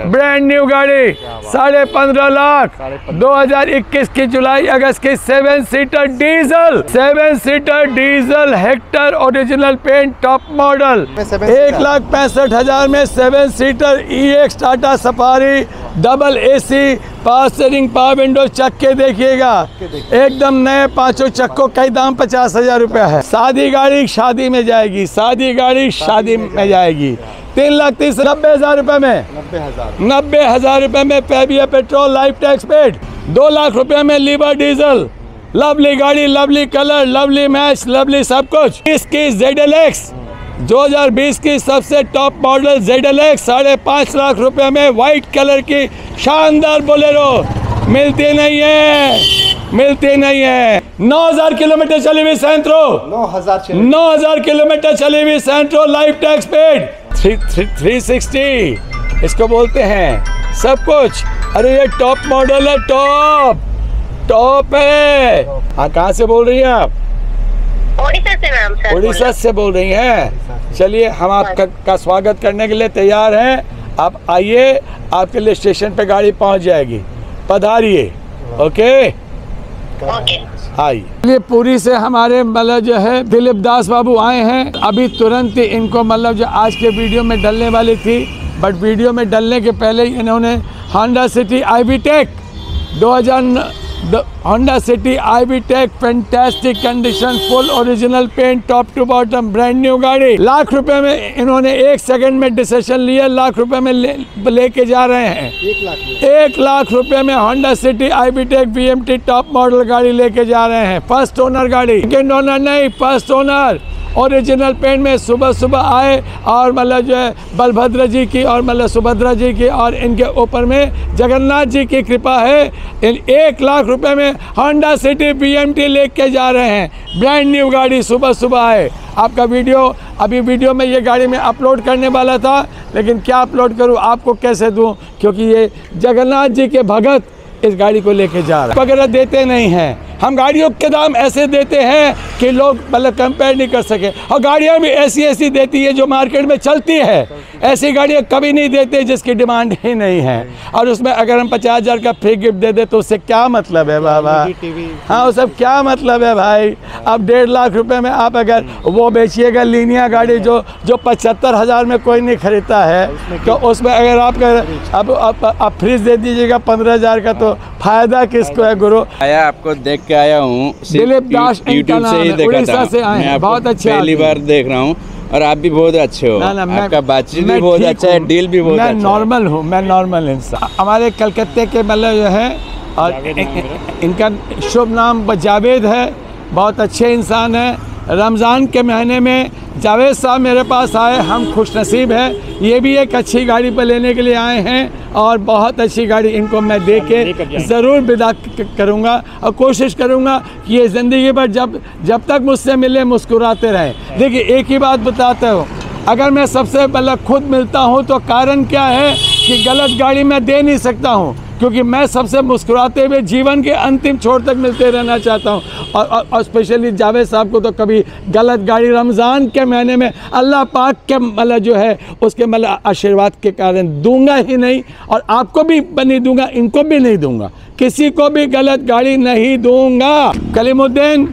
Brand new गाड़ी साढ़े पंद्रह लाख। दो हज़ार 2021 की जुलाई अगस्त की seven seater diesel seven seater diesel Hector original paint top model एक लाख पैंसठ हज़ार में seven seater E X Tata Safari double AC power steering power window चक्के देखिएगा। एकदम नए पाँचों चक्कों का ही दाम पचास हज़ार रुपया है। शादी गाड़ी शादी में जाएगी शादी गाड़ी शादी में जाएगी। तीन लाख तीस नब्बे हज़ार रुपये में। नब्बे हज़ार। रुपए में पेबिया पेट्रोल लाइफ टैक्स पेड। दो लाख रुपए में लीवर डीजल। लवली गाड़ी lovely colour lovely match lovely सब कुछ। इसकी जेड एल एक्स। दो हज़ार बीस की सबसे top model Z L X साढ़े पाँच लाख रुपए में वाइट कलर की शानदार बोलेरो मिलती नहीं है। मिलती नहीं है। नौ हज़ार किलोमीटर चली हुई सेंट्रो नौ हज़ार चले। नौ हज़ार किलोमीटर चली हुई Santro life tax paid three three three sixty इसको बोलते हैं। सब कुछ। अरे ये टॉप मॉडल है टॉप टॉप है। हाँ कहाँ से बोल रही हैं आप? ओडिशा से मैम सर उड़ीसा से बोल रही हैं। चलिए हम आपका का स्वागत करने के लिए तैयार हैं। आप आइए आपके लिए स्टेशन पे गाड़ी पहुँच जाएगी। पधारिए ओके? आइए। ये पूरी से हमारे मतलब जो है दिलीप दास बाबू आए हैं। अभी तुरंत ही इनको मतलब जो आज के वीडियो में डलने वाली थी बट वीडियो में डलने के पहले ही इन्होंने Honda City I B Tech दो City I B Tech fantastic condition full original paint top to bottom brand new गाड़ी। लाख रुपए में इन्होंने एक सेकंड में डिसीज़न लिया लाख रुपए में ले लेके जा रहे हैं। एक लाख एक लाख रुपए में Honda City I B B M T top model गाड़ी लेके जा रहे हैं। फ़र्स्ट ओनर गाड़ी। सेकेंड ओनर नहीं फ़र्स्ट ओनर ओरिजिनल पेंट में सुबह सुबह आए और मतलब जो है बलभद्र जी की और मतलब सुभद्रा जी की और इनके ऊपर में जगन्नाथ जी की कृपा है। एक लाख रुपए में Honda City B M T लेके जा रहे हैं। ब्रांड न्यू गाड़ी सुबह सुबह आए। आपका वीडियो, अभी वीडियो में ये गाड़ी में अपलोड करने वाला था, लेकिन क्या अपलोड करूँ, आपको कैसे दूँ? क्योंकि ये जगन्नाथ जी के भगत इस गाड़ी को लेके जा रहा है। वगैरह देते नहीं हैं। हम गाड़ियों के दाम ऐसे देते हैं कि लोग मतलब कंपेयर नहीं कर सके। और गाड़ियाँ भी ऐसी ऐसी देती है जो मार्केट में चलती है। ऐसी गाड़ियाँ कभी नहीं देते जिसकी डिमांड ही नहीं है। और उसमें अगर हम पचास हज़ार का फ्री गिफ्ट दे दे तो उससे क्या मतलब है बाबा? हाँ वो सब क्या मतलब है भाई? अब डेढ़ लाख रुपये में आप अगर वो बेचिएगा लीनिया गाड़ी जो जो पचहत्तर हज़ार में कोई नहीं खरीदता है तो उसमें अगर आप अब आप, आप फ्रिज दे दीजिएगा पंद्रह हज़ार का तो फ़ायदा किसको है गुरु? आया आपको देख के आया हूँ दिलीप दास यूट्यूब से ही देखा था। से आए मैं बहुत अच्छे पहली बार देख रहा हूँ और आप भी बहुत अच्छे हो। ना ना आपका बातचीत भी बहुत अच्छा है डील भी बहुत मैं अच्छा मैं नॉर्मल हूँ मैं नॉर्मल इंसान। हमारे कलकत्ते के मतलब जो है और इनका शुभ नाम जावेद है बहुत अच्छे इंसान हैं। रमज़ान के महीने में जावेद साहब मेरे पास आए हम खुश नसीब हैं। ये भी एक अच्छी गाड़ी पर लेने के लिए आए हैं और बहुत अच्छी गाड़ी इनको मैं दे के ज़रूर विदा करूँगा और कोशिश करूँगा कि ये ज़िंदगी भर जब जब तक मुझसे मिले मुस्कुराते रहें। देखिए एक ही बात बताते हो। अगर मैं सबसे पहले खुद मिलता हूँ तो कारण क्या है कि गलत गाड़ी मैं दे नहीं सकता हूँ। क्योंकि मैं सबसे मुस्कुराते हुए जीवन के अंतिम छोर तक मिलते रहना चाहता हूँ। और, स्पेशली जावेद साहब को तो कभी गलत गाड़ी रमज़ान के महीने में अल्लाह पाक के मतलब जो है उसके मतलब आशीर्वाद के कारण दूँगा ही नहीं और आपको भी नहीं दूँगा इनको भी नहीं दूँगा। किसी को भी गलत गाड़ी नहीं दूँगा। कलीमुद्दीन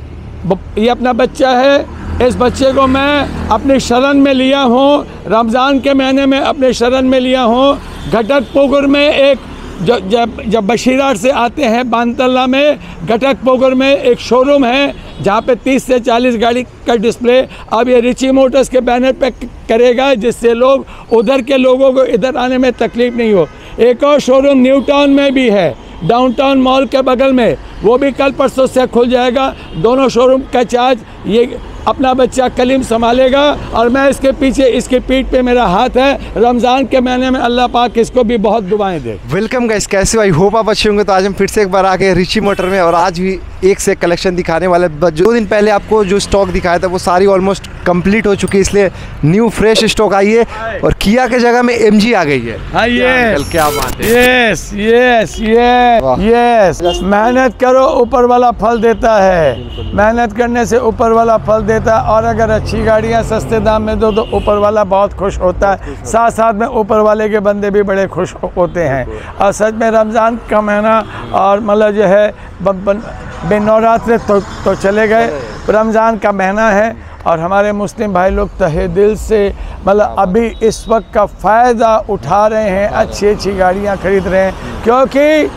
ये अपना बच्चा है। इस बच्चे को मैं अपने शरण में लिया हूँ। रमज़ान के महीने में अपने शरण में लिया हूँ। घटक पोगर में एक जब जब जब बशीराट से आते हैं बानतल्ला में घटक पोगर में एक शोरूम है, जहाँ पे 30 से 40 गाड़ी का डिस्प्ले अब ये रिची मोटर्स के बैनर पे करेगा, जिससे लोग, उधर के लोगों को इधर आने में तकलीफ़ नहीं हो। एक और शोरूम न्यू टाउन में भी है डाउनटाउन मॉल के बगल में। वो भी कल परसों से खुल जाएगा। दोनों शोरूम का चार्ज ये अपना बच्चा कलीम संभालेगा और मैं इसके पीछे इसके पीठ पे मेरा हाथ है। रमज़ान के महीने में अल्लाह पाक इसको भी बहुत दुआएँ दे। वेलकम गाइस कैसे हो? आई होप आप अच्छे होंगे। तो आज हम फिर से एक बार आ गए रिची मोटर में और आज भी एक से एक कलेक्शन दिखाने वाले दो दिन पहले आपको जो स्टॉक दिखाया था वो सारी ऑलमोस्ट कंप्लीट हो चुकी है इसलिए न्यू फ्रेश स्टॉक आई है और किया के जगह में एमजी आ गई है। हाँ अंकल, ये क्या बात है। यस यस यस यस मेहनत करो ऊपर वाला फल देता है। मेहनत करने से ऊपर वाला फल देता है और अगर अच्छी गाड़ियाँ सस्ते दाम में दो तो ऊपर वाला बहुत खुश होता है। साथ साथ में ऊपर वाले के बंदे भी बड़े खुश होते हैं। और सच में रमज़ान का महीना और मतलब जो है ब- नवरात्रे तो, तो चले गए। रमज़ान का महीना है और हमारे मुस्लिम भाई लोग तहे दिल से मतलब अभी इस वक्त का फ़ायदा उठा रहे हैं अच्छी अच्छी गाड़ियाँ खरीद रहे हैं। क्योंकि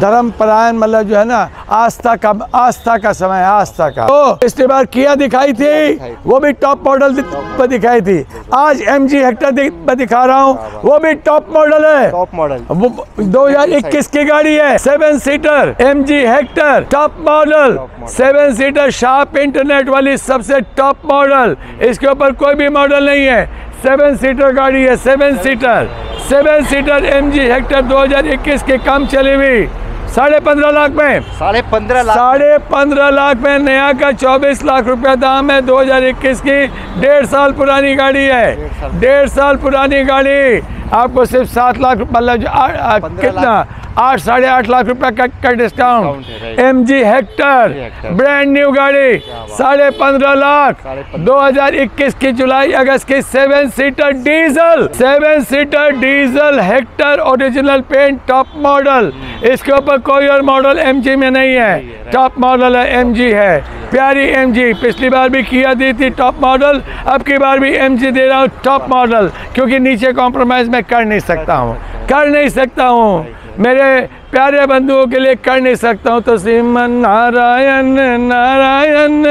धर्म परायण मतलब जो है ना आस्था का आस्था का समय आस्था का। तो पिछली बार किया दिखाई थी वो भी टॉप मॉडल पर दिखाई थी। आज एम जी हेक्टर पर दिखा रहा हूँ वो भी टॉप मॉडल है। टॉप मॉडल वो 2021 की गाड़ी है seven seater M G Hector top model seven seater sharp internet वाली सबसे टॉप मॉडल इसके ऊपर कोई भी मॉडल नहीं है। सेवन सीटर गाड़ी है seven seater seven seater M G Hector 2021 की काम चली हुई। साढ़े पंद्रह लाख में। साढ़े पंद्रह लाख। साढ़े पंद्रह लाख में नया का चौबीस लाख रुपया दाम है 2021 की। डेढ़ साल पुरानी गाड़ी है। डेढ़ साल पुरानी गाड़ी। आपको सिर्फ़ सात लाख मतलब जो कितना? आठ साढ़े आठ लाख रुपया का, का discount. M G Hector. Brand new गाड़ी। साढ़े पंद्रह लाख। साढ़े पंद्रह। 2021 की जुलाई अगस्त की seven seater diesel seven seater diesel Hector original paint top model इसके ऊपर कोई और मॉडल एमजी में नहीं है। टॉप मॉडल है एमजी है। प्यारी एमजी पिछली बार भी किया दी थी टॉप मॉडल अब की बार भी एमजी दे रहा हूँ टॉप मॉडल क्योंकि नीचे कॉम्प्रोमाइज़ मैं कर नहीं सकता हूँ। कर नहीं सकता हूँ। मेरे प्यारे बंधुओं के लिए कर नहीं सकता हूँ। तो श्रीमन नारायण नारायण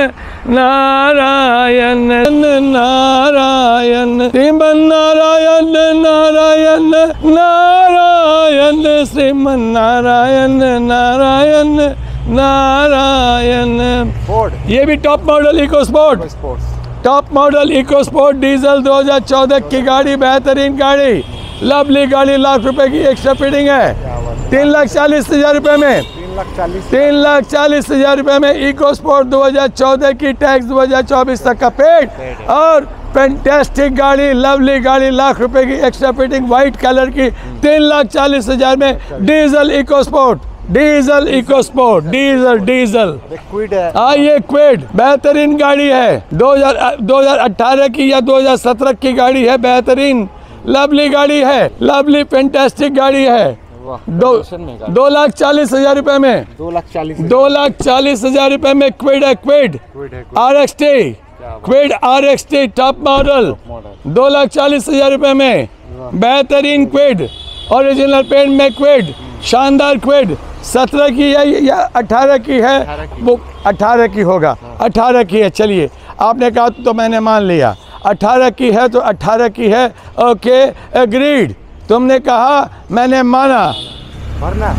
नारायण नारायण। श्रीमन नारायण नारायण नारायण। श्रीमन नारायण नारायण नारायण। ये भी top model Eco Sport top model Eco Sport diesel 2014 की गाड़ी बेहतरीन गाड़ी। लवली गाड़ी लाख रुपए की एक्स्ट्रा फिटिंग है। तीन लाख चालीस हज़ार रुपए में। तीन लाख चालीस हज़ार। रुपए में इको स्पोर्ट 2014 की टैक्स 2024 तक का पेट और फैंटेस्टिक गाड़ी लवली गाड़ी लाख रुपए की एक्स्ट्रा फिटिंग वाइट कलर की तीन लाख चालीस हज़ार में diesel Eco Sport diesel Eco Sport diesel diesel है। हाँ ये क्वेड बेहतरीन गाड़ी है। 2000 2018 की या 2017 की गाड़ी है बेहतरीन। लवली गाड़ी है लवली फैंटास्टिक गाड़ी है। दो। दो लाख चालीस हज़ार रुपए में। दो लाख चालीस दो लाख चालीस हज़ार रुपए में क्वेड है Kwid R X T Kwid R X T top model model दो लाख चालीस हज़ार रुपए में। बेहतरीन क्वेड ओरिजिनल पेंट में क्वेड शानदार क्वेड सत्रह की है या अठारह की है? वो अठारह की होगा। अठारह की है चलिए। आपने कहा तो मैंने मान लिया। अठारह की है तो अठारह की है। ओके एग्रीड तुमने कहा मैंने माना। भरना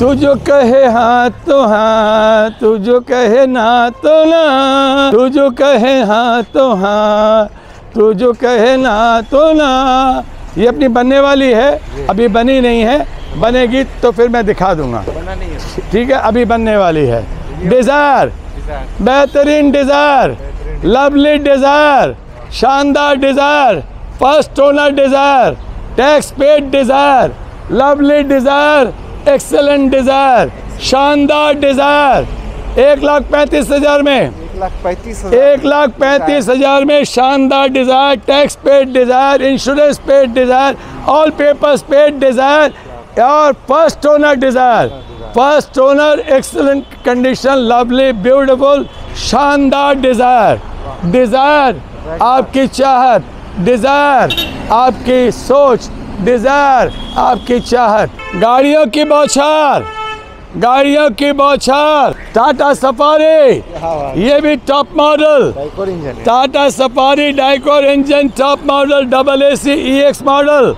तू जो कहे हाँ तो हाँ। तू जो कहे ना तो ना। तू जो कहे हाँ तो हाँ। तू जो कहे ना तो ना। ये अपनी बनने वाली है। अभी बनी नहीं है। बनेगी तो फिर मैं दिखा दूँगा। बना नहीं है। ठीक है अभी बनने वाली है। डिज़ायर। बेहतरीन डिज़ायर लवली डिज़ायर शानदार Dzire first owner Dzire tax paid Dzire lovely Dzire excellent Dzire, शानदार डिज़ायर। एक लाख पैंतीस हज़ार में। एक लाख पैंतीस हज़ार में शानदार Dzire tax paid Dzire insurance paid Dzire all papers paid Dzire, और first owner Dzire. First owner excellent condition lovely beautiful शानदार डिज़ायर। डिज़ायर आपकी चाहत डिज़ायर आपकी सोच डिज़ायर आपकी चाहत। गाड़ियों की बौछार गाड़ियों की बौछार। टाटा सफारी ये भी टॉप मॉडल है। Tata Safari Dicor engine top model double A C E X model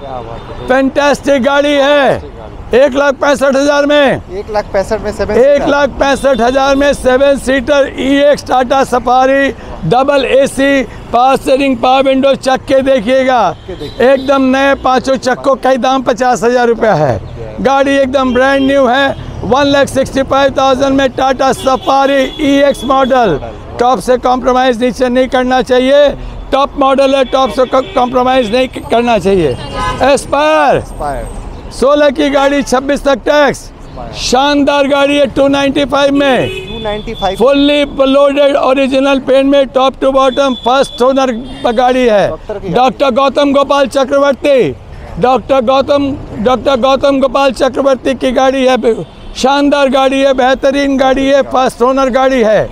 fantastic गाड़ी है। एक लाख पैंसठ हज़ार में। एक लाख पैंसठ में सेवन एक लाख पैंसठ हज़ार में seven seater E X Tata Safari double A C power steering power window चक्के देखिएगा। एकदम नए पाँचों चक्कों का ही दाम पचास हज़ार रुपया है। गाड़ी एकदम ब्रांड न्यू है। One lakh sixty five thousand में Tata Safari E X model top से कॉम्प्रोमाइज़ नीचे नहीं करना चाहिए। टॉप मॉडल है टॉप से कॉम्प्रोमाइज़ नहीं करना चाहिए। एस्पायर सोलह की गाड़ी 26 तक टैक्स शानदार गाड़ी है 295 में। 295 फुल्ली लोडेड ओरिजिनल पेन में top to bottom first owner गाड़ी है। Doctor Gautam Gopal Chakraborty doctor Gautam doctor Gautam Gopal Chakraborty की गाड़ी है। शानदार गाड़ी है बेहतरीन गाड़ी है फ़र्स्ट ओनर गाड़ी है।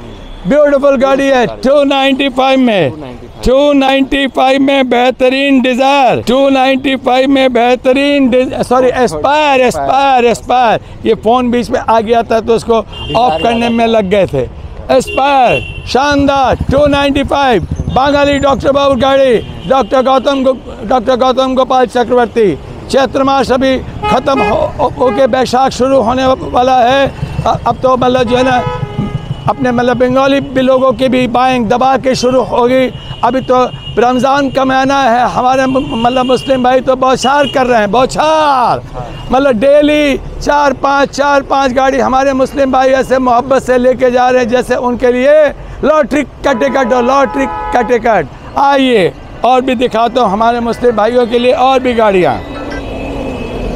ब्यूटीफुल गाड़ी है 295 में। 295 में बेहतरीन डिज़ायर 295 में बेहतरीन सॉरी एस्पायर एस्पायर एस्पायर ये फ़ोन बीच में आ गया था तो उसको ऑफ़ करने में लग गए थे। एस्पायर शानदार 295 बांगाली डॉक्टर बाबू गाड़ी डॉक्टर गौतम डॉक्टर गौतम गोपाल चक्रवर्ती। चैत्र मास अभी खत्म हो होके बैसाख शुरू होने वाला है। अब तो मतलब जो है ना अपने मतलब बंगाली भी लोगों की भी बाइंग दबा के शुरू होगी। अभी तो रमज़ान का महीना है, हमारे मतलब मुस्लिम भाई तो बौछार कर रहे हैं, बौछार। मतलब डेली चार पाँच चार पाँच गाड़ी हमारे मुस्लिम भाई ऐसे मोहब्बत से लेके जा रहे हैं, जैसे उनके लिए लॉटरी का टिकट हो लॉटरी का टिकट। आइए, और भी दिखाता हूँ हमारे मुस्लिम भाइयों के लिए और भी गाड़ियाँ।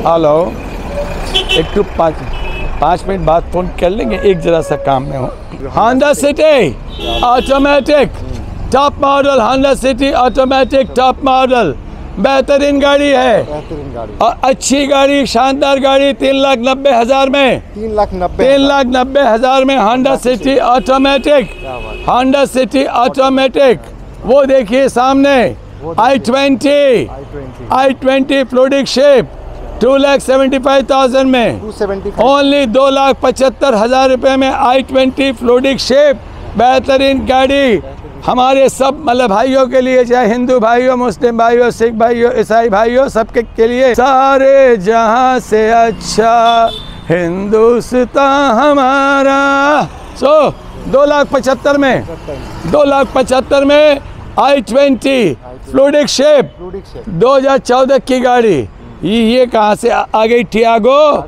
हेलो, एक टू पाँच पाँच मिनट बाद फ़ोन कर लेंगे, एक जरा सा काम में हूँ। Honda City automatic top model Honda City automatic top model बेहतरीन गाड़ी है। बेहतरीन गाड़ी। और अच्छी गाड़ी शानदार गाड़ी तीन लाख नब्बे हज़ार में। तीन लाख नब्बे तीन लाख नब्बे हज़ार में Honda City automatic Honda City automatic वो देखिए सामने। I twenty I twenty fluidic shape two lakh seventy five thousand में ओनली दो लाख पचहत्तर हज़ार रुपये में आई ट्वेंटी फ्लोडिक शेप बेहतरीन गाड़ी। हमारे सब मतलब भाइयों के लिए चाहे हिंदू भाइयों मुस्लिम भाइयों सिख भाइयों ईसाई भाइयों सबके के लिए सारे जहाँ से अच्छा हिंदुस्तान हमारा। सो so, दो लाख पचहत्तर में दो लाख पचहत्तर में आई ट्वेंटी फ्लोडिक शेप 2014 की गाड़ी। ये ये कहाँ से आ आ गई? टियागो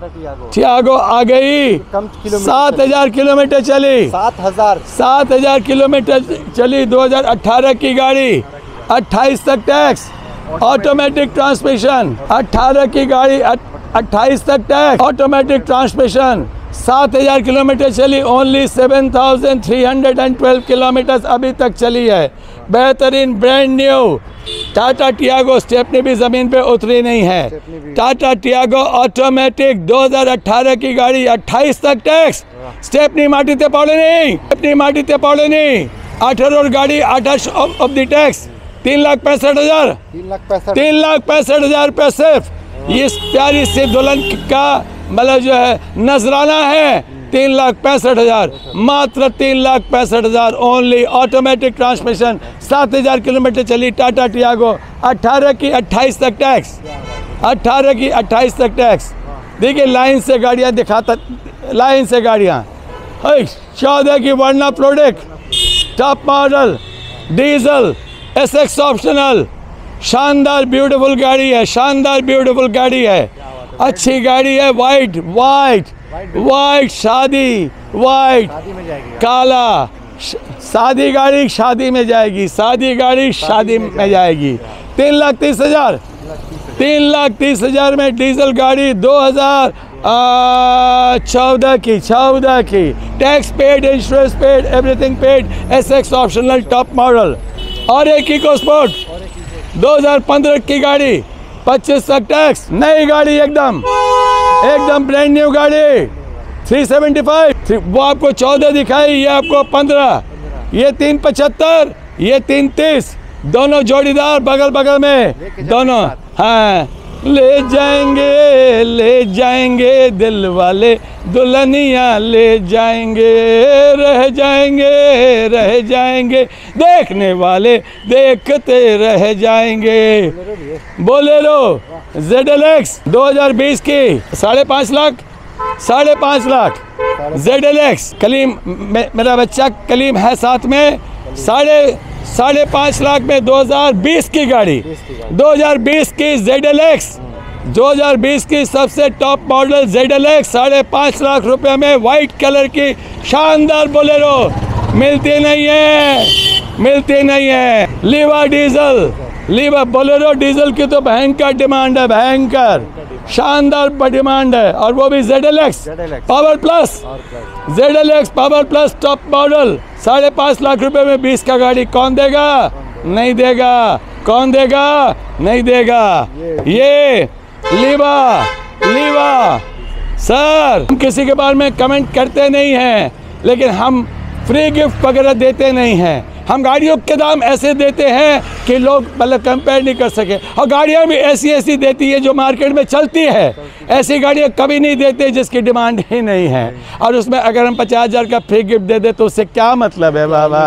टियागो आ गई। सात हज़ार किलोमीटर चली। सात हज़ार। सात हज़ार किलोमीटर चली 2018 की गाड़ी। 28 तक टैक्स। ऑटोमेटिक ट्रांसमिशन 18 की गाड़ी 28 तक टैक्स। ऑटोमेटिक ट्रांसमिशन सात हज़ार किलोमीटर चली। Only seven thousand three hundred and twelve kilometre अभी तक चली है। बेहतरीन brand new Tata Tiago stepney भी ज़मीन पे उतरी नहीं है। टाटा टियागो ऑटोमेटिक 2018 की गाड़ी 28 तक टैक्स। स्टेपनी माटीते पड़े नहीं। स्टेपनी माटीते पड़े नहीं। अठारह गाड़ी अठाश ऑफ़ द टैक्स तीन लाख पैंसठ हज़ार। तीन लाख पैंसठ। तीन लाख पैंसठ हज़ार रुपये सिर्फ़। इस प्यारी सी दुल्हन का मतलब जो है नजराना है। तीन लाख पैंसठ हज़ार। मात्र तीन लाख पैंसठ हज़ार। ओनली ऑटोमेटिक ट्रांसमिशन सात हज़ार किलोमीटर चली टाटा टियागो अट्ठारह की अट्ठाईस तक टैक्स अट्ठारह की अट्ठाईस तक टैक्स देखिए, लाइन से गाड़ियाँ दिखाता, लाइन से गाड़ियाँ। चौदह की Verna product top model diesel S X optional शानदार ब्यूटीफुल गाड़ी है, शानदार ब्यूटीफुल गाड़ी है। अच्छी गाड़ी है वाइट वाइट वाइट शादी वाइट काला शादी गाड़ी शादी में जाएगी शादी गाड़ी शादी में जाएगी। तीन लाख तीस हज़ार। तीन लाख तीस हज़ार में डीजल गाड़ी दो हज़ार चौदह की चौदह की। Tax paid insurance paid everything paid S X optional top model और एक इको स्पोर्ट 2015 की गाड़ी। 25 तक टैक्स नई गाड़ी एकदम। एकदम ब्रांड न्यू गाड़ी। 375 वो आपको 14 दिखाई ये आपको 15 ये तीन पचहत्तर ये तीन तीस। दोनों जोड़ीदार बगल बगल में दोनों। हाँ। ले जाएँगे ले जाएँगे दिल वाले दुल्हनिया ले जाएँगे रह जाएँगे रह जाएँगे। देखने वाले देखते रह जाएँगे। बोलेरो जेड एल एक्स दो हज़ार बीस की साढ़े पाँच लाख साढ़े पाँच lakh. Z L X Kaleem मे, मेरा बच्चा कलीम है साथ में साढ़े साढ़े पाँच लाख में 2020 की गाड़ी 2020 की जेड एल एक्स 2020 की सबसे top model Z L X साढ़े पाँच लाख रुपए में वाइट कलर की शानदार बोलेरो। मिलती नहीं है, मिलती नहीं है। Liva diesel Liva Bolero diesel की तो भयंकर डिमांड है, भयंकर। शानदार डिमांड है और वो भी Z L X power plus Z L X power plus top model साढ़े पाँच लाख रुपए में बीस का गाड़ी कौन देगा? नहीं देगा। कौन देगा? नहीं देगा। ये। लीवा लीवा। सर हम किसी के बारे में कमेंट करते नहीं हैं लेकिन हम फ्री गिफ्ट वगैरह देते नहीं हैं। हम गाड़ियों के दाम ऐसे देते हैं कि लोग मतलब कंपेयर नहीं कर सके। और गाड़ियाँ भी ऐसी ऐसी देती है जो मार्केट में चलती है। ऐसी गाड़ियाँ कभी नहीं देते जिसकी डिमांड ही नहीं है। और उसमें अगर हम पचास हज़ार का फ्री गिफ्ट दे दे तो उससे क्या मतलब है बाबा?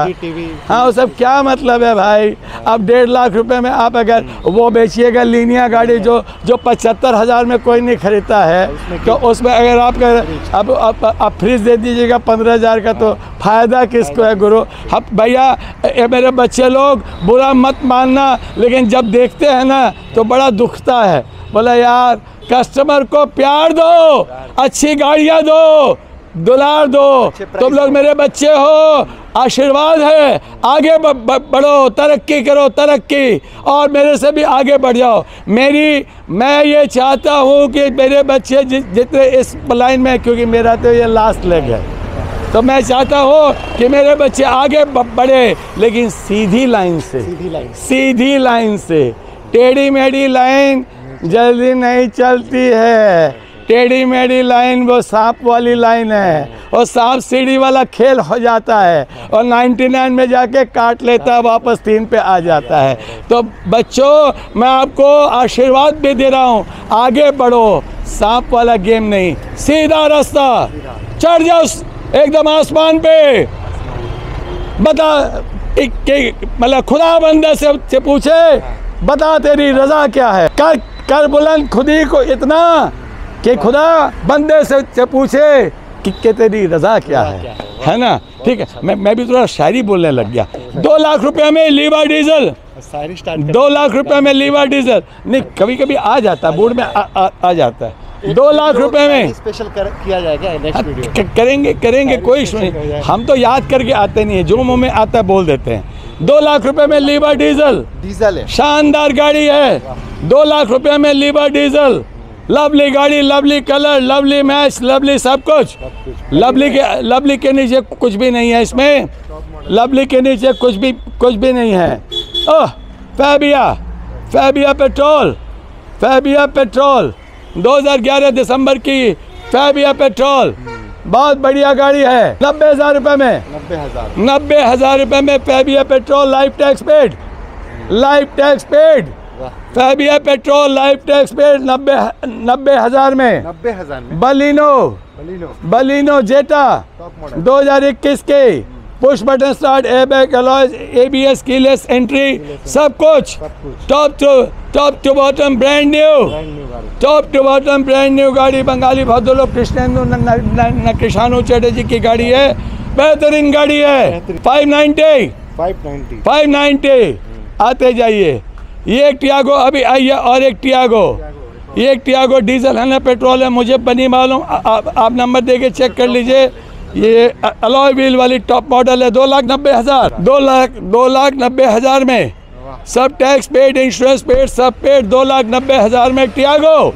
हाँ वो सब क्या मतलब है भाई? अब डेढ़ लाख रुपए में आप अगर वो बेचिएगा लीनिया गाड़ी जो जो पचहत्तर हज़ार में कोई नहीं खरीदता है तो उसमें अगर आप अगर अब आप, फ्रिज दे दीजिएगा पंद्रह हज़ार का तो फ़ायदा किसको है गुरु? हम भैया ये मेरे बच्चे लोग बुरा मत मानना लेकिन जब देखते हैं ना तो बड़ा दुखता है। बोला यार कस्टमर को प्यार दो अच्छी गाड़ियाँ दो दुलार दो। तुम लोग मेरे बच्चे हो आशीर्वाद है। आगे बढ़ो तरक्की करो तरक्की। और मेरे से भी आगे बढ़ जाओ। मेरी मैं ये चाहता हूँ कि मेरे बच्चे जितने इस लाइन में क्योंकि मेरा तो ये लास्ट लेग है। तो मैं चाहता हूँ कि मेरे बच्चे आगे बढ़े लेकिन सीधी लाइन से। सीधी लाइन सीधी लाइन से। टेढ़ी मेढ़ी लाइन जल्दी नहीं चलती है। टेढ़ी मेढ़ी लाइन वो सांप वाली लाइन है। और सांप सीढ़ी वाला खेल हो जाता है और 99 में जाके काट लेता है वापस तीन पे आ जाता है। तो बच्चों मैं आपको आशीर्वाद भी दे रहा हूँ आगे बढ़ो। सांप वाला गेम नहीं सीधा रास्ता। चढ़ जाओ एकदम आसमान पे। बता मतलब खुदा बंदे से, से पूछे बता तेरी रजा क्या है? कर कर बुलंद खुदी को इतना कि खुदा बंदे से, से पूछे कि, कि तेरी रजा क्या है। है ना? ठीक है मैं मैं भी थोड़ा शायरी बोलने लग गया। दो लाख रुपए में लीवा डीजल। दो लाख रुपए में लीवा डीजल। नहीं कभी कभी आ जाता है बोर्ड में आ, आ, आ जाता है। दो लाख रुपए में। स्पेशल कर, किया जाएगा नेक्स्ट वीडियो करेंगे करेंगे कोई इशू नहीं। हम तो याद करके आते नहीं है जो मुँह में आता है बोल देते हैं। दो लाख रुपए में लीवा डीजल डीजल है। शानदार गाड़ी है। दो लाख रुपए में लीवा डीजल लवली गाड़ी lovely colour lovely match lovely सब कुछ। लवली के लवली के नीचे कुछ भी नहीं है इसमें। लवली के नीचे कुछ भी कुछ भी नहीं है। ओह Fabia Fabia petrol Fabia petrol 2011 दिसंबर की फैबिया पेट्रोल। बहुत बढ़िया गाड़ी है। नब्बे हज़ार रुपये में। नब्बे हज़ार। नब्बे हज़ार रुपये में Fabia petrol life tax paid. Life tax paid. Fabia petrol life tax paid नब्बे नब्बे हज़ार में। नब्बे हज़ार में। Baleno. Baleno. Baleno Zeta. Top model 2021 के। Push button start airbag alloys ABS keyless entry सब कुछ। Top to top to bottom brand new top to bottom brand new गाड़ी बंगाली भद्रों कृष्णेंदु न- न- न- न- कृष्णानु चटर्जी की गाड़ी है। बेहतरीन गाड़ी है। फाइव नाइन्टी फाइव नाइन्टी आते जाइए। ये एक टियागो अभी आई है और एक टियागो ये एक टियागो डीजल है ना पेट्रोल है मुझे बनी मालूम। आप नंबर दे के चेक कर लीजिए। ये अलॉय व्हील वाली टॉप मॉडल है दो लाख नब्बे हज़ार। दो लाख दो लाख नब्बे हज़ार में। सब टैक्स पेड इंश्योरेंस पेड सब पेड दो लाख नब्बे हज़ार में। टियागो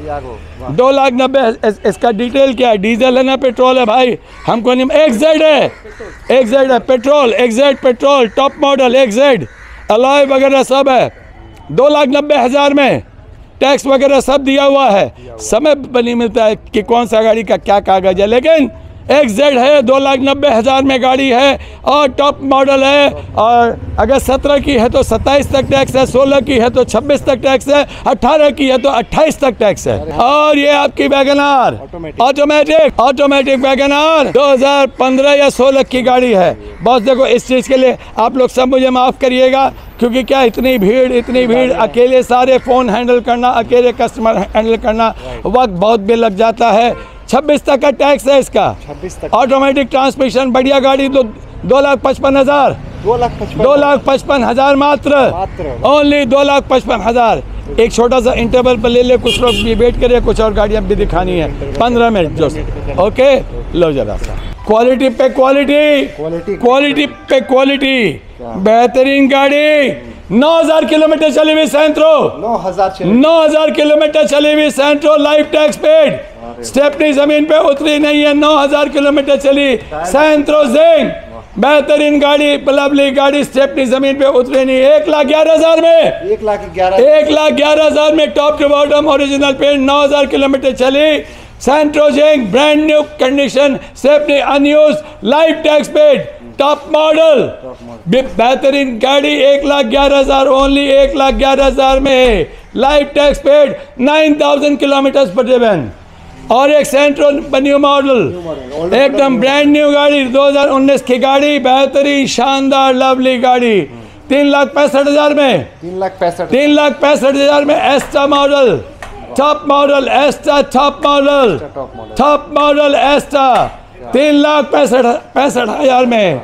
दो लाख नब्बे इस- इसका डिटेल क्या है? डीजल है ना पेट्रोल है भाई? हमको नहीं एक जेड है। एक जेड है पेट्रोल एक जेड पेट्रोल टॉप मॉडल एक जेड अलॉय वगैरह सब है। दो लाख नब्बे हज़ार में। टैक्स वगैरह सब दिया हुआ है। समय पर नहीं मिलता है कि कौन सा गाड़ी का क्या कागज़ है। लेकिन एक जेड है दो लाख नब्बे हज़ार में गाड़ी है और टॉप मॉडल है। और अगर सत्रह की है तो सत्ताईस तक टैक्स है सोलह की है तो छब्बीस तक टैक्स है अट्ठारह की है तो अट्ठाईस तक टैक्स है। और ये आपकी WagonR Automatic. Automatic automatic WagonR 2015 या 16 की गाड़ी है। बस देखो इस चीज़ के लिए आप लोग सब मुझे माफ़ करिएगा क्योंकि क्या इतनी भीड़ इतनी भीड़ अकेले सारे फ़ोन हैंडल करना अकेले कस्टमर हैंडल करना वक्त बहुत भी लग जाता है। 26 तक का टैक्स है इसका। 26 तक ऑटोमेटिक ट्रांसमिशन बढ़िया गाड़ी तो दो लाख पचपन हज़ार। दो लाख पचपन। दो लाख पचपन हज़ार मात्र। ओनली दो लाख पचपन हज़ार। एक छोटा सा इंटरवल पर ले ले कुछ लोग भी वेट करिए कुछ और गाड़ियाँ भी दिखानी है। पंद्रह मिनट जो। ओके लो जरा। सा क्वालिटी पे क्वालिटी क्वालिटी पे क्वालिटी बेहतरीन गाड़ी। 9000 किलोमीटर चली हुई सेंट्रो। नौ हज़ार 9000 किलोमीटर चली हुई Santro life tax paid. Stepney ज़मीन पे उतरी नहीं है 9000 किलोमीटर चली सेंट्रो जेन। बेहतरीन गाड़ी लवली गाड़ी स्टेपनी ज़मीन पे उतरी नहीं। एक लाख ग्यारह हज़ार में। एक लाख ग्यारह। एक लाख ग्यारह हज़ार में top to bottom original paint नौ हज़ार किलोमीटर चली Santro Xing brand new condition safety unused life tax paid. Top model. बेहतरीन गाड़ी एक लाख ग्यारह हज़ार ओनली एक लाख ग्यारह हज़ार में life tax paid nine thousand kilometre पर ड्रिवन और एक सेंट्रो न्यू मॉडल एकदम ब्रांड न्यू गाड़ी 2019 की गाड़ी बेहतरीन शानदार लवली गाड़ी। तीन लाख पैंसठ हज़ार में। तीन लाख पैंसठ तीन लाख पैंसठ हज़ार में Asta model top model Asta top model top model top model Asta तीन लाख पैंसठ पैंसठ हज़ार में।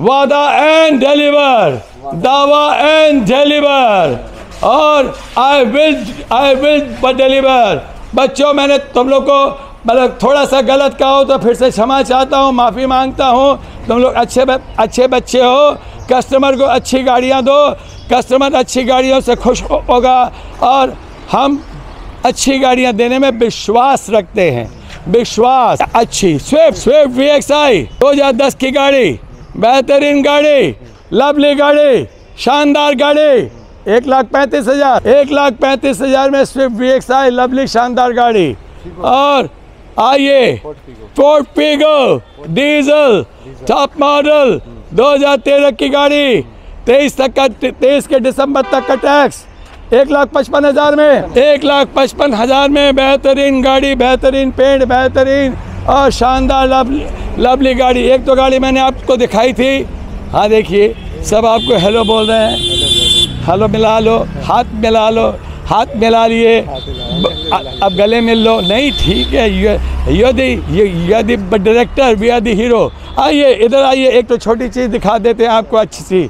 वादा एंड डिलीवर दावा एंड डिलीवर और I will I will deliver बच्चों, मैंने तुम लोग को मतलब थोड़ा सा गलत कहा हो तो फिर से क्षमा चाहता हूँ, माफ़ी माँगता हूँ। तुम लोग अच्छे अच्छे बच्चे हो कस्टमर को अच्छी गाड़ियाँ दो कस्टमर अच्छी गाड़ियों से खुश होगा, और हम अच्छी गाड़ियाँ देने में विश्वास रखते हैं। विश्वास, अच्छी Swift Swift V X I दो हज़ार दस की गाड़ी, बेहतरीन गाड़ी लवली गाड़ी, शानदार गाड़ी, एक लाख पैंतीस हज़ार, एक लाख पैंतीस हज़ार में Swift V X I lovely शानदार गाड़ी। और आइए Ford Figo diesel top model 2013 की गाड़ी, तेईस तक का, तेईस के दिसंबर तक का टैक्स एक लाख पचपन हज़ार में। एक लाख पचपन हज़ार में बेहतरीन गाड़ी, बेहतरीन पेंट, बेहतरीन और शानदार लवली गाड़ी। एक तो गाड़ी मैंने आपको दिखाई थी। हाँ देखिए, सब आपको हेलो बोल रहे हैं। हेलो मिला लो, हाथ मिला लो, हाथ मिला लिए। अब गले मिल लो नहीं ठीक है you the you the director we are the hero आइए इधर आइए एक तो छोटी चीज़ दिखा देते हैं आपको अच्छी सी।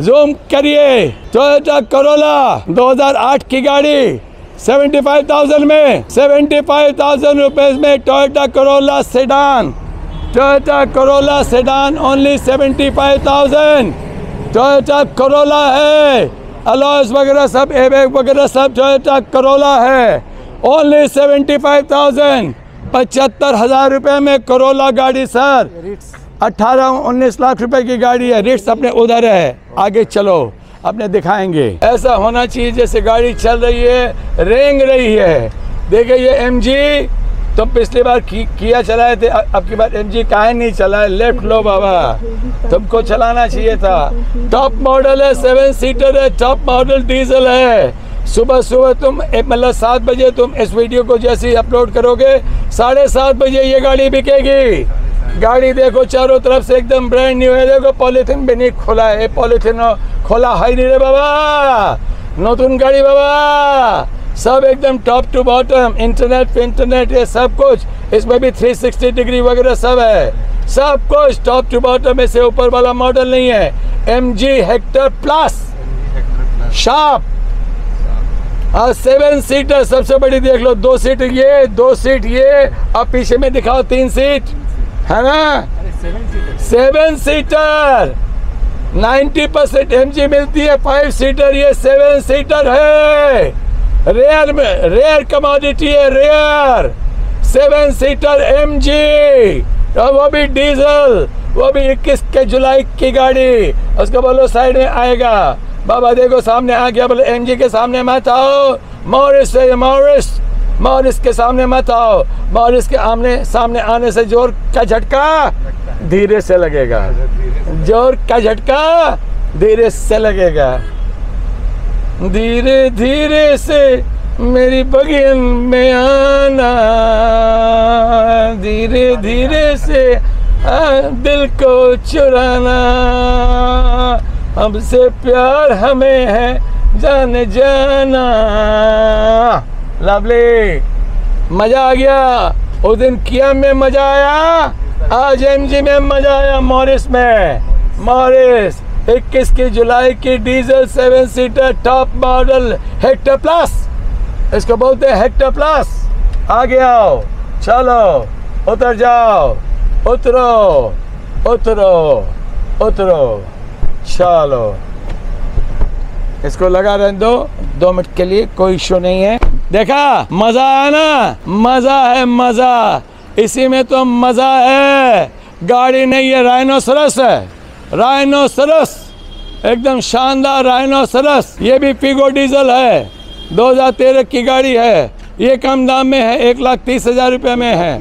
जूम करिए टोयोटा करोला 2008 की गाड़ी 75,000 में 75,000 रुपए में Toyota Corolla sedan Toyota Corolla sedan only 75,000 Toyota Corolla है। अलॉयस वगैरह सब एबेग वगैरह सब टोयोटा करोला है। ओनली 75,000 पचहत्तर हज़ार रुपए में करोला गाड़ी सर। अट्ठारह उन्नीस लाख रुपए की गाड़ी है। रेट्स अपने उधर है। आगे चलो। अपने दिखाएँगे। ऐसा होना चाहिए जैसे गाड़ी चल रही है रेंग रही है। देखिए ये एमजी तो पिछली बार की, किया चलाए थे अब अब की बार एम जी काहे नहीं चलाए? लेफ़्ट लो बाबा। तुमको चलाना चाहिए था। टॉप मॉडल है सेवन सीटर है टॉप मॉडल डीजल है। सुबह सुबह तुम एक मतलब सात बजे तुम इस वीडियो को जैसे ही अपलोड करोगे साढ़े सात बजे ये गाड़ी बिकेगी। गाड़ी देखो चारों तरफ़ से एकदम ब्रांड न्यू है। देखो पॉलिथीन भी नहीं खोला है। पॉलिथीन खोला है नहीं रे बाबा। नतून गाड़ी बाबा। सब एकदम टॉप टू बॉटम इंटरनेट पे इंटरनेट ये सब कुछ। इसमें भी 360 डिग्री वगैरह सब है। सब कुछ टॉप टू बॉटम में से ऊपर वाला मॉडल नहीं है। M G Hector plus sharp और सेवन सीटर सबसे बड़ी देख लो, दो सीट ये, दो सीट ये और पीछे में दिखाओ तीन सीट है ना? सेवन सीटर 90 परसेंट एम मिलती है फाइव सीटर ये सेवन सीटर है। रेयर में रेयर कमोडिटी है रेयर सेवन सीटर एम और वो भी डीजल वो भी 21 के जुलाई की गाड़ी, उसको बोलो साइड में आएगा। बाबा देखो सामने आ गया बोले एम के सामने मत आओ। मॉरिस है ये मॉरिस। मॉरिस के सामने मत आओ। मॉरिस के आमने सामने आने से ज़ोर का झटका धीरे से लगेगा। ज़ोर का झटका धीरे से लगेगा। धीरे धीरे से मेरी बगियन में आना। धीरे धीरे से आ, दिल को चुराना। हमसे प्यार हमें है, जान जाना। लवली मज़ा आ गया। उस दिन किया में मज़ा आया। आज एमजी में मज़ा आया मॉरिस में। मॉरिस 21 की जुलाई की diesel seven seater top model Hector plus. इसको बोलते हैं हेक्टर प्लस। आगे आओ। चलो। उतर जाओ। उतरो। उतरो। उतरो। चलो। इसको लगा रहने दो दो मिनट के लिए कोई इशू नहीं है। देखा? मज़ा है ना? मज़ा है मज़ा। इसी में तो मज़ा है। गाड़ी नहीं है राइनोसरस है। राइनोसरस एकदम शानदार राइनोसरस ये भी पिगो डीजल है। 2013 की गाड़ी है। ये कम दाम में है एक लाख तीस हज़ार रुपये में है।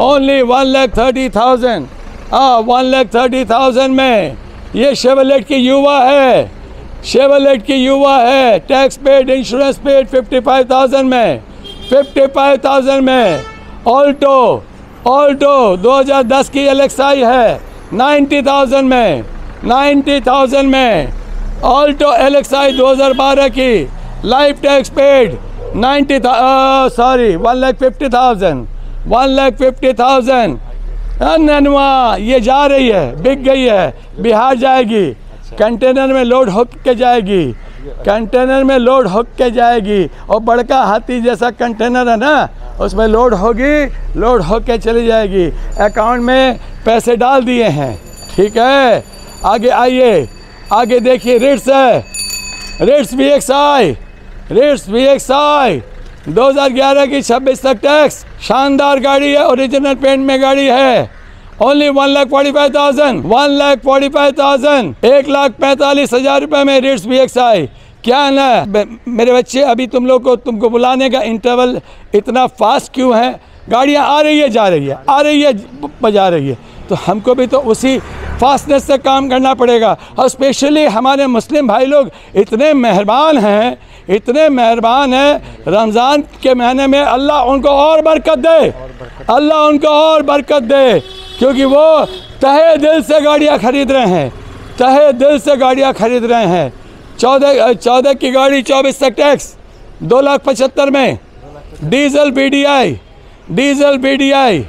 Only one lakh thirty thousand हाँ वन लाख थर्टी थाउज़ेंड में। ये शेवलेट की युवा है। शेवलेट की युवा है। Tax paid insurance paid fifty five thousand में फिफ्टी फाइव थाउज़ेंड में ऑल्टो ऑल्टो 2010 की एलेक्साई है। नाइन्टी थाउज़ेंड में। नाइन्टी थाउज़ेंड में। ऑल्टो एलेक्साई 2012 की। Life tax paid ninety sorry one lakh fifty thousand one lakh fifty thousand ननवा, ये जा रही है, बिक गई है, बिहार जाएगी। कंटेनर में लोड हो के जाएगी, कंटेनर में लोड हो के जाएगी। और बड़का हाथी जैसा कंटेनर है ना, उसमें लोड होगी, लोड हो के चली जाएगी। अकाउंट में पैसे डाल दिए हैं, ठीक है? आगे आइए, आगे देखिए, रिट्स है। रिट्स भी एक आई रिट्स भी एक आई 2011 की 26 तक टैक्स। शानदार गाड़ी है ओरिजिनल पेंट में गाड़ी है। Only one lakh forty five thousand one lakh forty five thousand एक लाख पैंतालीस हज़ार रुपये में रिट्स वी एक्स आई क्या ना मेरे बच्चे, अभी तुम लोग को, तुमको बुलाने का इंटरवल इतना फास्ट क्यों है? गाड़ियाँ आ रही है, जा रही है, आ रही है बजा रही है। तो हमको भी तो उसी फास्टनेस से काम करना पड़ेगा। और स्पेशली हमारे मुस्लिम भाई लोग इतने मेहरबान हैं, इतने मेहरबान हैं, रमज़ान के महीने में अल्लाह उनको और बरकत दे। अल्लाह उनको और बरकत दे, क्योंकि वो तहे दिल से गाड़ियाँ खरीद रहे हैं, तहे दिल से गाड़ियाँ खरीद रहे हैं। चौदह चौदह की गाड़ी, चौबीस तक टैक्स, दो लाख पचहत्तर में। Diesel B D I diesel B D I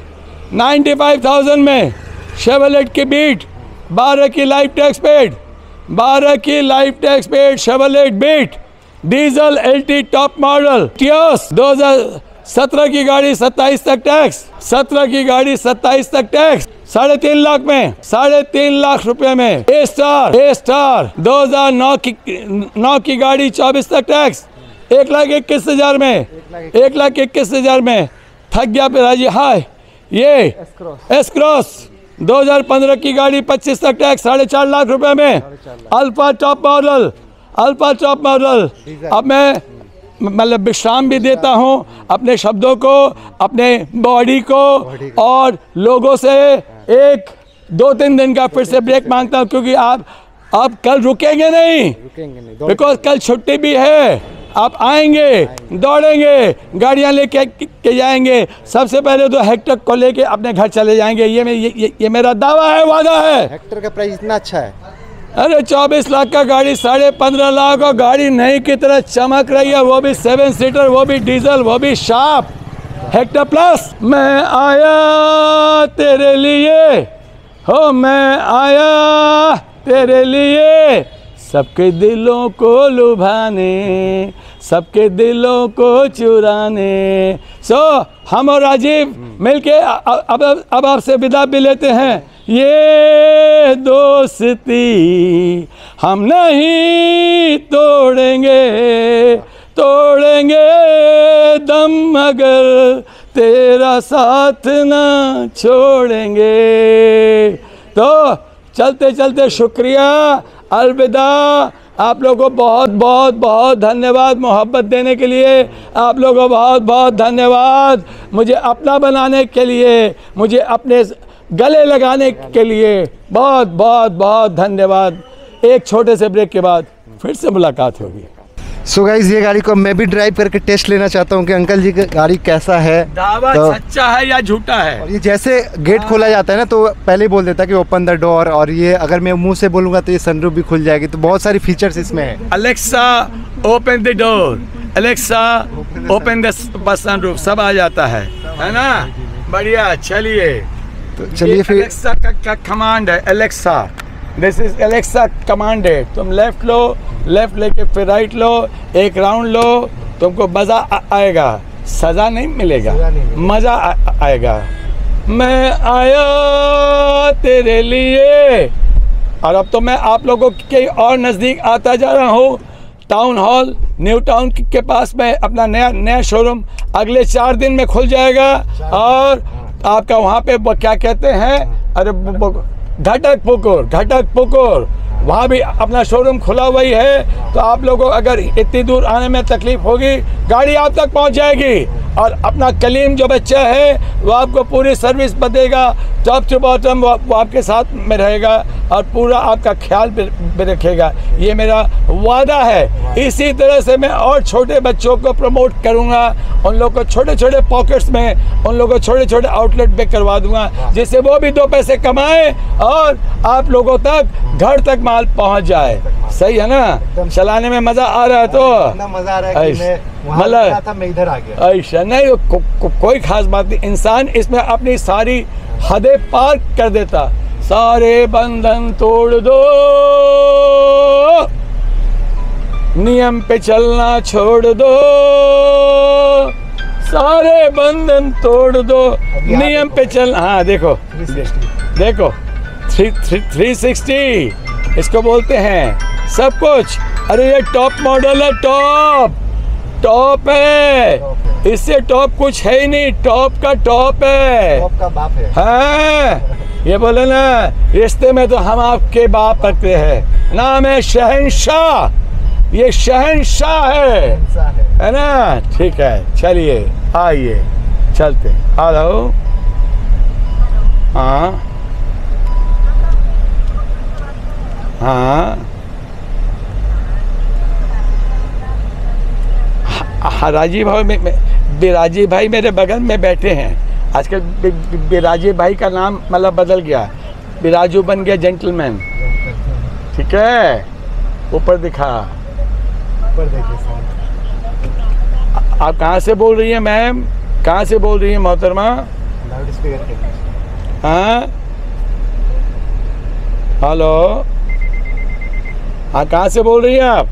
ninety five thousand में। शेवलेट की बीट बारह की लाइफ टैक्स पेड बारह की life tax paid Chevrolet Beat diesel L T top model हज़ार सत्रह की गाड़ी सत्ताईस तक टैक्स सत्रह की गाड़ी सत्ताईस तक टैक्स साढ़े तीन लाख में साढ़े तीन लाख रुपए में। ए स्टार ए स्टार दो हज़ार नौ की नौ की गाड़ी चौबीस तक टैक्स एक लाख इक्कीस हज़ार में एक लाख इक्कीस हज़ार में। थक गया पे राज़ी हाय ये एस क्रॉस 2015 की गाड़ी 25 तक टैक्स साढ़े चार लाख रुपए में। Alpha top model Alpha top model. अब मैं मतलब विश्राम भी देता हूँ अपने शब्दों को अपने बॉडी को और लोगों से एक दो तीन दिन का फिर से ब्रेक माँगता हूँ क्योंकि आप आप कल रुकेंगे नहीं। बिकॉज़ कल छुट्टी भी है। आप आएँगे दौड़ेंगे गाड़ियाँ लेके के जाएँगे। सबसे पहले तो हेक्टर को लेके अपने घर चले जाएँगे। ये, ये, ये, ये मेरा दावा है वादा है। हेक्टर का प्राइस इतना अच्छा है। अरे 24 लाख का गाड़ी साढ़े पंद्रह लाख का गाड़ी नहीं की तरह चमक रही है। वो भी सेवन सीटर वो भी डीजल वो भी शार्प हेक्टर प्लस मैं आया तेरे लिए। हो मैं आया तेरे लिए। सबके दिलों को लुभाने सबके दिलों को चुराने। सो हम और राजीव मिलके अ- अ- अब अब आपसे विदा भी लेते हैं। ये दोस्ती हम नहीं तोड़ेंगे तोड़ेंगे दम अगर तेरा साथ ना छोड़ेंगे। तो चलते चलते शुक्रिया, अलविदा। आप लोगों को बहुत बहुत बहुत धन्यवाद मोहब्बत देने के लिए। आप लोगों को बहुत बहुत धन्यवाद मुझे अपना बनाने के लिए, मुझे अपने गले लगाने के लिए। बहुत बहुत बहुत धन्यवाद। एक छोटे से ब्रेक के बाद फिर से मुलाकात होगी। सो so गाइज़ ये गाड़ी को मैं भी ड्राइव करके टेस्ट लेना चाहता हूँ कि अंकल जी की गाड़ी कैसा है। दावा तो- सच्चा है या झूठा है? और ये जैसे गेट खोला जाता है ना तो पहले ही बोल देता है कि ओपन द डोर और ये अगर मैं मुँह से बोलूँगा तो ये सनरूफ भी खुल जाएगी। तो बहुत सारी फीचर्स इसमें है। Alexa open the door Alexa open the sunroof सब आ जाता है। है ना? बढ़िया चलिए। तो चलिए फिर। अलेक्सा का, का कमांड है। Alexa this is Alexa command है। तुम लेफ़्ट लो। लेफ़्ट लेके फिर राइट लो एक राउंड लो तुमको मज़ा आएगा। सज़ा नहीं मिलेगा। मिलेगा। मज़ा आएगा। मैं आया तेरे लिए। और अब तो मैं आप लोगों के और नज़दीक आता जा रहा हूँ। टाउन हॉल न्यू टाउन के पास में अपना नया नया शोरूम अगले चार दिन में खुल जाएगा। और आपका वहाँ पे क्या कहते हैं। अरे वो- वो घटक पुकुर घटक पुकुर। वहाँ भी अपना शोरूम खुला हुआ ही है। तो आप लोगों को अगर इतनी दूर आने में तकलीफ़ होगी, गाड़ी आप तक पहुँच जाएगी। और अपना कलीम जो बच्चा है वो आपको पूरी सर्विस बदेगा टॉप टू बॉटम वो, वो आपके साथ में रहेगा और पूरा आपका ख्याल भी, रखेगा। ये मेरा वादा है। इसी तरह से मैं और छोटे बच्चों को प्रमोट करूँगा। उन लोग को छोटे छोटे पॉकेट्स में उन लोगों को छोटे छोटे आउटलेट पे करवा दूँगा जिससे वो भी दो पैसे कमाए और आप लोगों तक घर तक माल पहुँच जाए। सही है ना? चलाने में मज़ा आ रहा है तो। मज़ा आ रहा है मैं मतलब- मैं इधर आ गया। ऐसा नहीं को, को, कोई खास बात नहीं। इंसान इसमें अपनी सारी हदें पार कर देता। सारे बंधन तोड़ दो। नियम पे चलना छोड़ दो। सारे बंधन तोड़ दो। नियम पे चल हाँ देखो। 360 देखो थ्री थ्री थ्री सिक्सटी इसको बोलते हैं सब कुछ। अरे ये टॉप मॉडल है टॉप टॉप है। इससे टॉप कुछ है ही नहीं टॉप का टॉप है। टॉप का बाप है। हाँ ये बोले ना रिश्ते में तो हम आपके बाप रखते हैं। नाम है शहनशाह। ये शहनशाह है। है। है ना? ठीक है चलिए आइए चलते हेलो। हाँ। हाँ। राजीव भाई में- बिराजी भाई मेरे बगल में बैठे हैं। आजकल बिराजी भाई का नाम मतलब बदल गया। बिराजू बन गया जेंटलमैन ठीक है? ऊपर दिखा। ऊपर देखिए आप कहाँ से बोल रही हैं मैम? कहाँ से बोल रही हैं मोहतरमा। हाँ? हेलो? हाँ कहाँ से बोल रही हैं आप?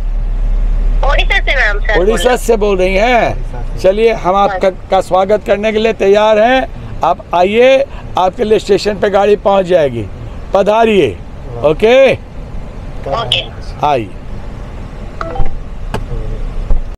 उड़ीसा से मैम सर। ओडिशा से बोल रही हैं। चलिए हम आपका का स्वागत करने के लिए तैयार हैं। आप आइए आपके लिए स्टेशन पे गाड़ी पहुँच जाएगी। पधारिए ओके? ओके। आइए।